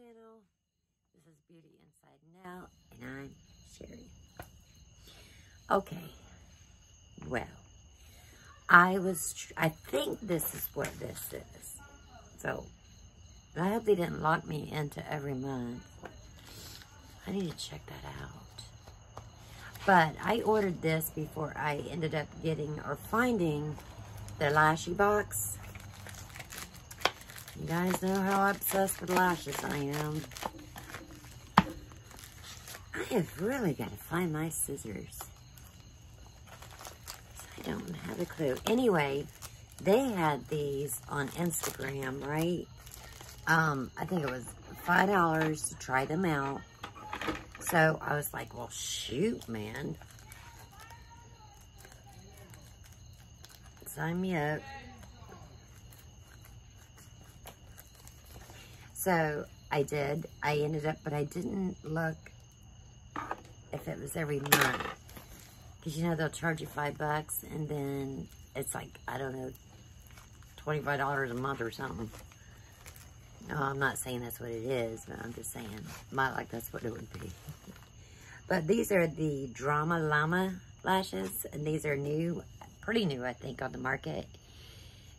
channel. This is Beauty Inside Now, and I'm Sherry. Okay, well, I was, I think this is what this is. So, I hope they didn't lock me into every month. I need to check that out. But I ordered this before I ended up getting or finding the Lashy box. You guys know how obsessed with lashes I am. I have really got to find my scissors. I don't have a clue. Anyway, they had these on Instagram, right? Um, I think it was $5 to try them out. So I was like, well, shoot, man. Sign me up. So I did. I ended up, but I didn't look if it was every month. Because, you know, they'll charge you five bucks and then it's like, I don't know, $25 a month or something. No, I'm not saying that's what it is, but I'm just saying, my like that's what it would be. but these are the Drama Llama lashes, and these are new, pretty new, I think, on the market.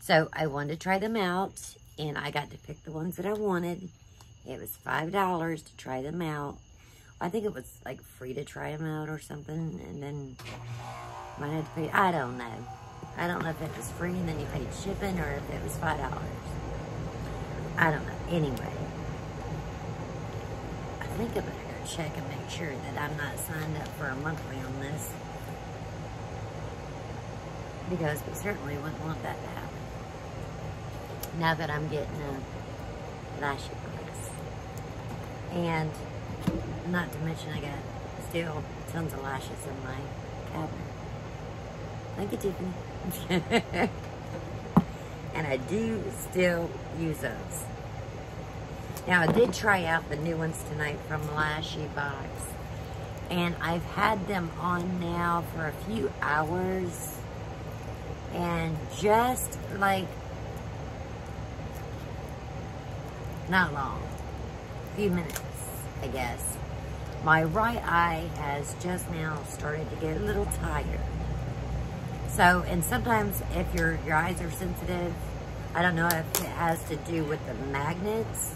So I wanted to try them out, and I got to pick the ones that I wanted. It was $5 to try them out. I think it was like free to try them out or something, and then I had to pay, I don't know. I don't know if it was free and then you paid shipping or if it was $5. I don't know. Anyway, I think I better go check and make sure that I'm not signed up for a monthly on this. Because we certainly wouldn't want that to happen now that I'm getting a lashy box. And not to mention I got still tons of lashes in my cabinet. Thank you, Tiffany. and I do still use those. Now, I did try out the new ones tonight from Lashy Box. And I've had them on now for a few hours. And just like Not long. A few minutes, I guess. My right eye has just now started to get a little tired. So, and sometimes if your, your eyes are sensitive, I don't know if it has to do with the magnets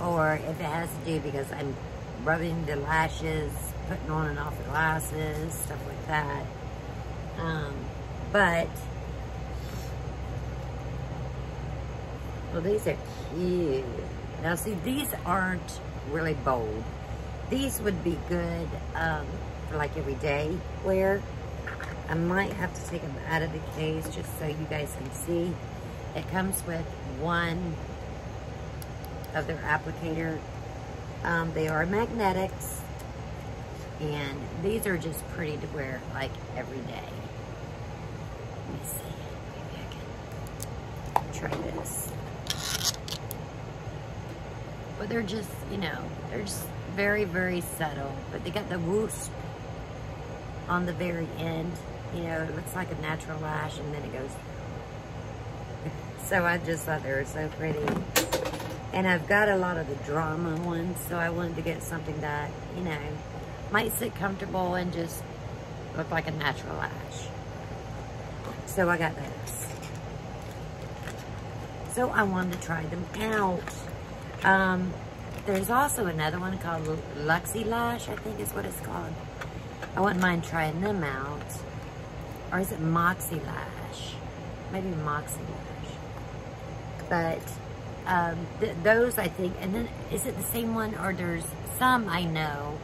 or if it has to do because I'm rubbing the lashes, putting on and off the glasses, stuff like that. Um, but, well, these are cute. Now see, these aren't really bold. These would be good um, for like everyday wear. I might have to take them out of the case just so you guys can see. It comes with one of their applicator. Um, they are magnetics. And these are just pretty to wear like every day. Let me see. Maybe I can try this. But they're just, you know, they're just very, very subtle. But they got the whoosh on the very end. You know, it looks like a natural lash and then it goes. so I just thought they were so pretty. And I've got a lot of the drama ones, so I wanted to get something that, you know, might sit comfortable and just look like a natural lash. So I got those. So I wanted to try them out. Um, there's also another one called Luxie Lash, I think is what it's called. I wouldn't mind trying them out. Or is it Moxie Lash? Maybe Moxie Lash. But um, th those, I think, and then is it the same one? Or there's some I know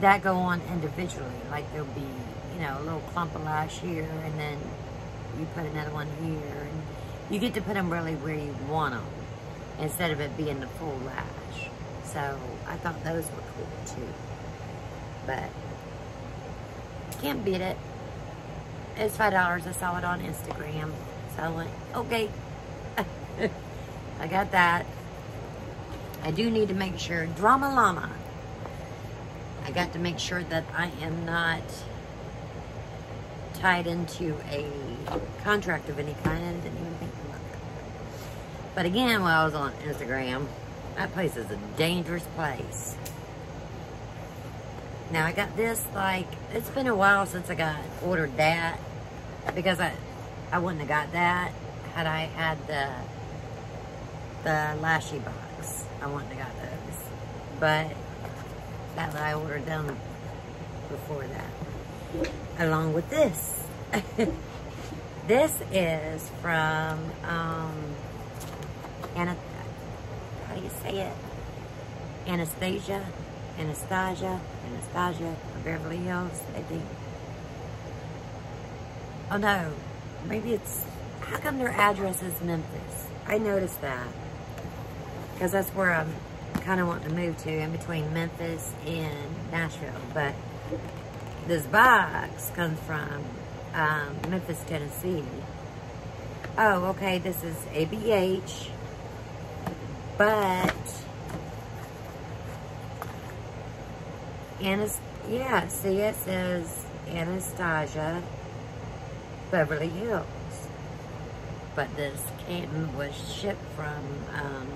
that go on individually. Like there'll be, you know, a little clump of lash here, and then you put another one here. And you get to put them really where you want them instead of it being the full lash. So I thought those were cool too. But can't beat it. It's five dollars. I saw it on Instagram. So I went, okay. I got that. I do need to make sure Drama Llama. I got to make sure that I am not tied into a contract of any kind. But again, while I was on Instagram, That place is a dangerous place. Now I got this like it's been a while since I got ordered that because I I wouldn't have got that had I had the the lashy box. I wouldn't have got those. But that I ordered them before that. Along with this. this is from um Anna how do you say it? Anastasia. Anastasia. Anastasia of Beverly Hills, I think. Oh no, maybe it's, how come their address is Memphis? I noticed that. Because that's where I'm kind of wanting to move to, in between Memphis and Nashville. But this box comes from um, Memphis, Tennessee. Oh, okay, this is ABH. But, Anas yeah, see it says Anastasia, Beverly Hills. But this Canton was shipped from um,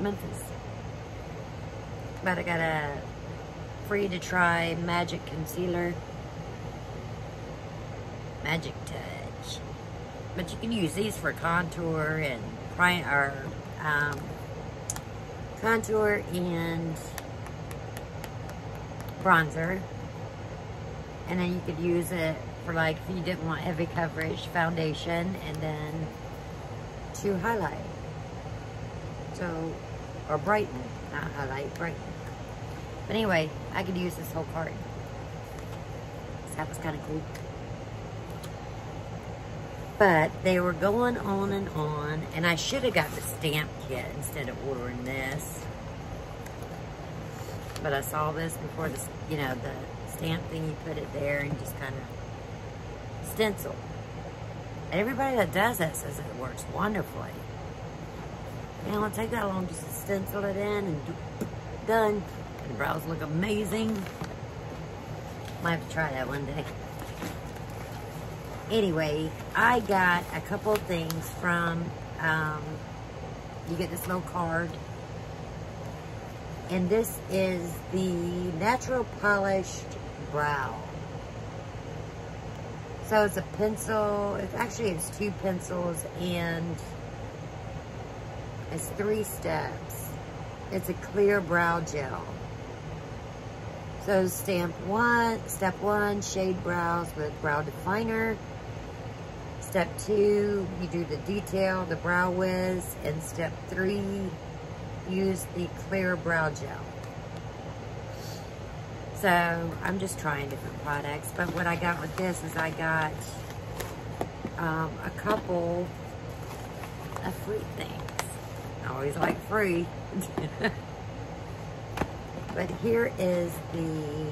Memphis. But I got a free to try magic concealer. Magic Touch. But you can use these for contour and prime or um, contour and bronzer. And then you could use it for like if you didn't want heavy coverage foundation and then to highlight. So, or brighten, not highlight, brighten. But anyway, I could use this whole card. So that was kind of cool. But they were going on and on, and I should have got the stamp kit instead of ordering this. But I saw this before the, you know, the stamp thing, you put it there and just kind of stencil. Everybody that does that says it works wonderfully. It don't take that long just to stencil it in and done. And the brows look amazing. Might have to try that one day. Anyway, I got a couple of things from, um, you get this little card. And this is the Natural Polished Brow. So it's a pencil, it's actually it's two pencils and it's three steps. It's a clear brow gel. So stamp one, step one, shade brows with brow definer. Step two, you do the detail, the brow wiz. And step three, use the clear brow gel. So I'm just trying different products. But what I got with this is I got um, a couple of free things. I always like free. but here is the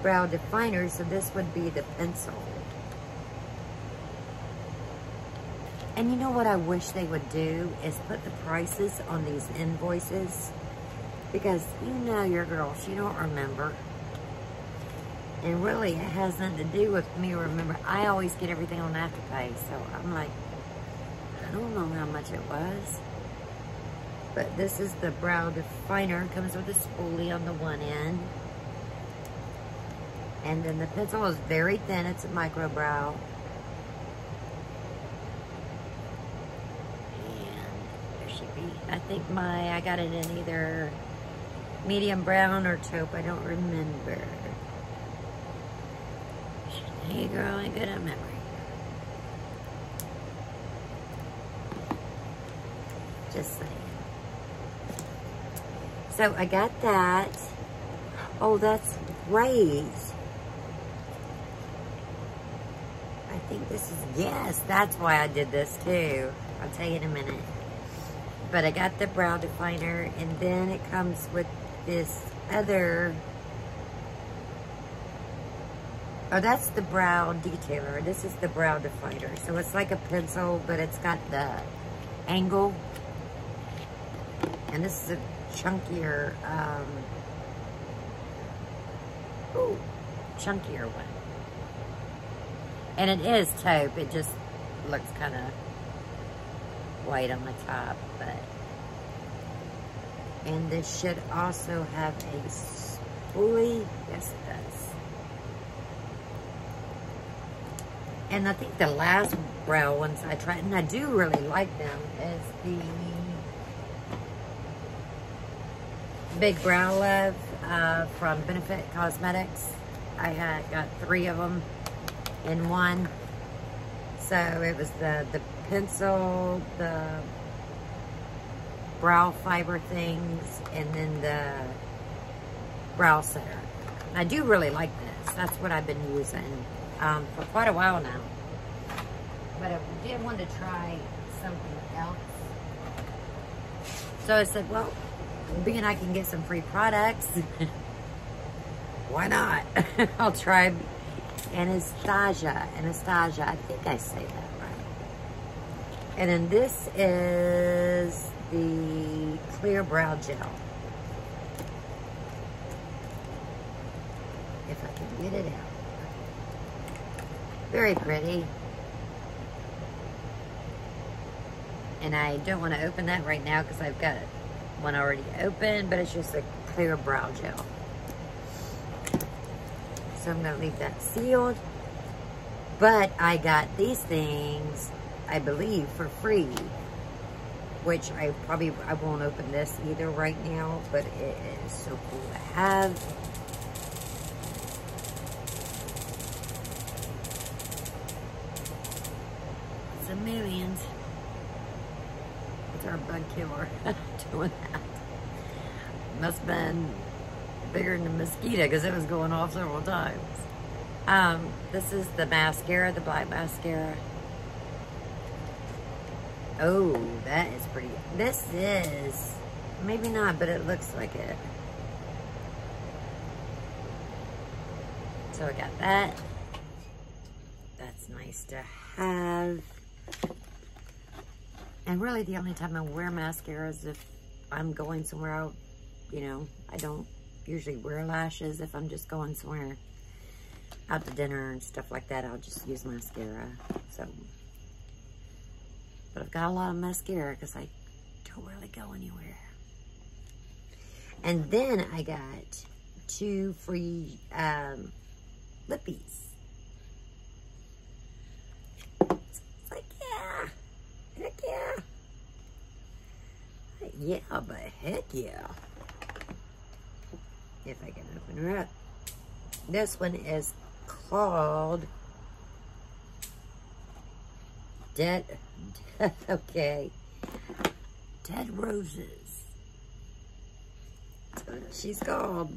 brow definer. So this would be the pencil. And you know what I wish they would do is put the prices on these invoices. Because you know your girl, she don't remember. And really, it has nothing to do with me remember. I always get everything on Afterpay. So I'm like, I don't know how much it was. But this is the brow definer. Comes with a spoolie on the one end. And then the pencil is very thin. It's a micro brow. I think my, I got it in either medium brown or taupe. I don't remember. Hey girl, ain't good at memory. Just saying. So I got that. Oh, that's great. I think this is, yes, that's why I did this too. I'll tell you in a minute. But I got the brow definer and then it comes with this other Oh, that's the brow detailer. This is the brow definer. So it's like a pencil, but it's got the angle. And this is a chunkier, um, ooh, chunkier one. And it is taupe. It just looks kind of white on the top, but And this should also have a spoolie. Yes, it does. And I think the last brow ones I tried, and I do really like them, is the Big Brow Love uh, from Benefit Cosmetics. I had got three of them in one. So it was the, the pencil, the brow fiber things, and then the brow setter. I do really like this. That's what I've been using um, for quite a while now. But I did want to try something else. So I said, well, being I can get some free products, why not? I'll try Anastasia. Anastasia, I think I say that right. And then this is the clear brow gel. If I can get it out. Very pretty. And I don't want to open that right now because I've got one already open, but it's just a clear brow gel. So I'm to leave that sealed. But I got these things, I believe, for free. Which I probably, I won't open this either right now, but it is so cool to have. It's a millions. It's our bug killer doing that. Must have been bigger than a mosquito because it was going off several times. Um, this is the mascara, the black mascara. Oh, that is pretty. This is, maybe not, but it looks like it. So I got that. That's nice to have. And really the only time I wear mascara is if I'm going somewhere out, you know, I don't usually wear lashes if I'm just going somewhere out to dinner and stuff like that. I'll just use mascara. So, but I've got a lot of mascara because I don't really go anywhere. And then I got two free um, lippies. Like, yeah, heck yeah. Yeah, but heck yeah if I can open her up. This one is called Dead, okay, Dead Roses. she's called.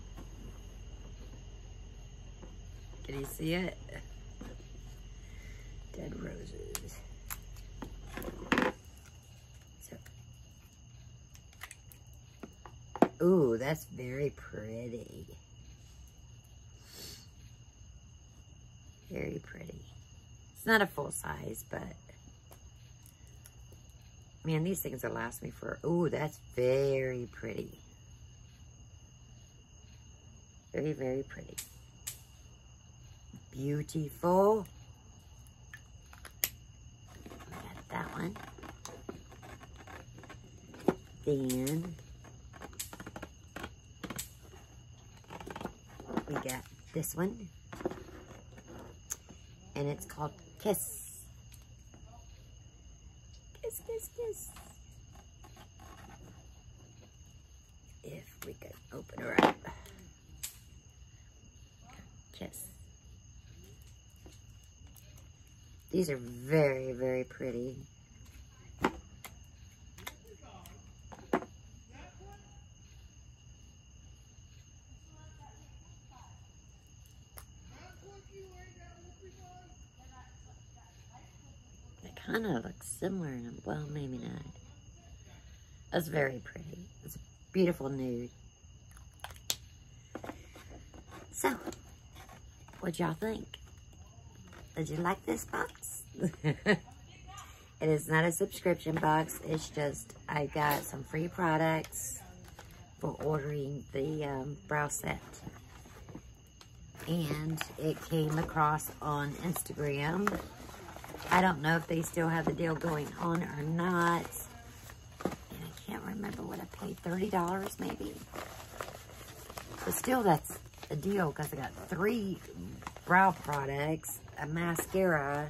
Can you see it? Dead Roses. Ooh, that's very pretty. Very pretty. It's not a full size, but man, these things will last me for, ooh, that's very pretty. Very, very pretty. Beautiful. Got that one. Then we got this one. And it's called Kiss. Kiss, kiss, kiss. If we could open her up. Kiss. These are very, very pretty. kind of looks similar. Well, maybe not. That's very pretty. It's a beautiful nude. So, what y'all think? Did you like this box? it is not a subscription box. It's just I got some free products for ordering the um, brow set. And it came across on Instagram I don't know if they still have the deal going on or not. And I can't remember what I paid. $30 maybe. But still, that's a deal because I got three brow products, a mascara,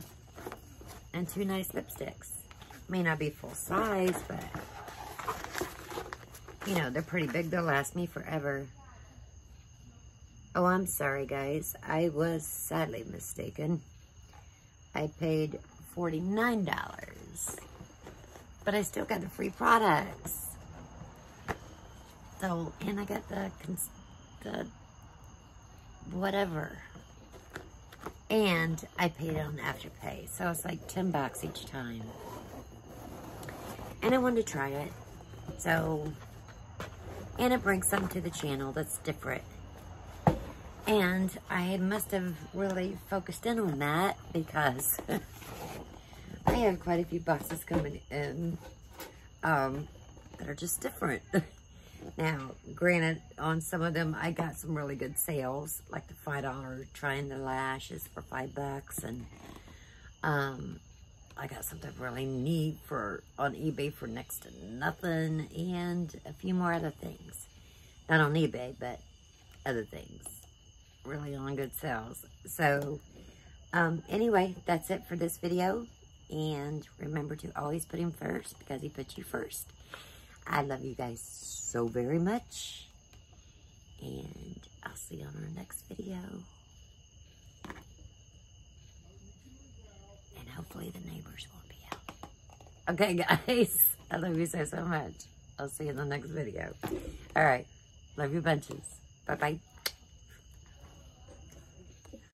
and two nice lipsticks. May not be full size, but, you know, they're pretty big. They'll last me forever. Oh, I'm sorry, guys. I was sadly mistaken. I paid $49. But I still got the free products. So, and I got the, the whatever. And I paid it on Afterpay. So it's like 10 bucks each time. And I wanted to try it. So, and it brings something to the channel that's different. And I must have really focused in on that because I have quite a few boxes coming in um, that are just different. now, granted, on some of them, I got some really good sales, like the $5 trying the lashes for 5 bucks, and um, I got something really neat for on eBay for next to nothing, and a few more other things. Not on eBay, but other things. Really on good sales. So, um, anyway, that's it for this video. And remember to always put him first because he put you first. I love you guys so very much. And I'll see you on our next video. And hopefully the neighbors will be out. Okay, guys. I love you so, so much. I'll see you in the next video. All right. Love you bunches. Bye-bye.